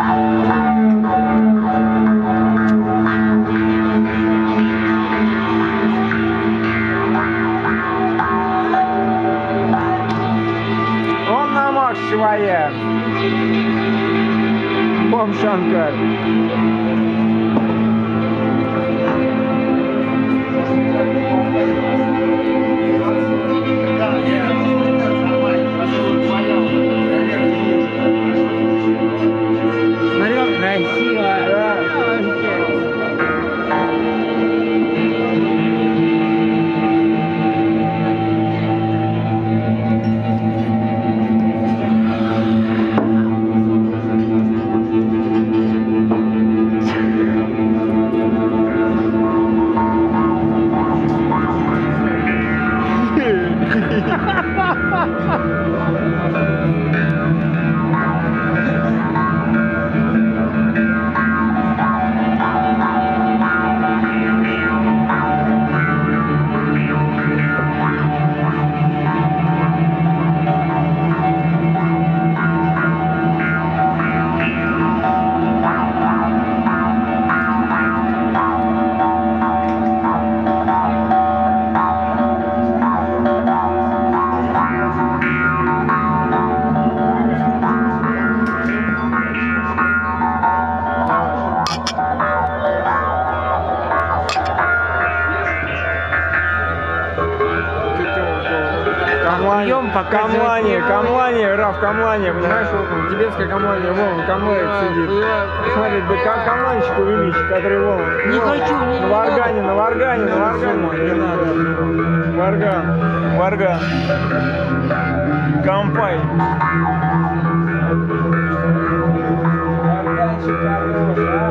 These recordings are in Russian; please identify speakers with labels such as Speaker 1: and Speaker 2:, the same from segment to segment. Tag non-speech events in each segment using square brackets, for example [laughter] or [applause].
Speaker 1: Он намахшивает. Бом Шанкар.
Speaker 2: Ha. [laughs] [laughs]
Speaker 1: Камлане,
Speaker 2: Съем показывать
Speaker 1: камлане,
Speaker 2: не
Speaker 1: камлане, Раф, камлане, понимаешь, вот тибетская камлане, вон, камлает сидит. Смотри, да кам- камланчик увеличь, который вон.
Speaker 2: Не
Speaker 1: вон,
Speaker 2: хочу, не-
Speaker 1: На
Speaker 2: не
Speaker 1: варгане, на варгане, на варгане.
Speaker 2: Не надо.
Speaker 1: Варган, варган. Кампай. Варганчик хороший, а?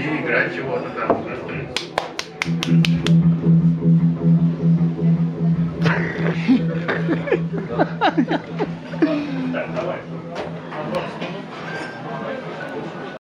Speaker 3: будем играть чего-то там. [laughs] Так, давай.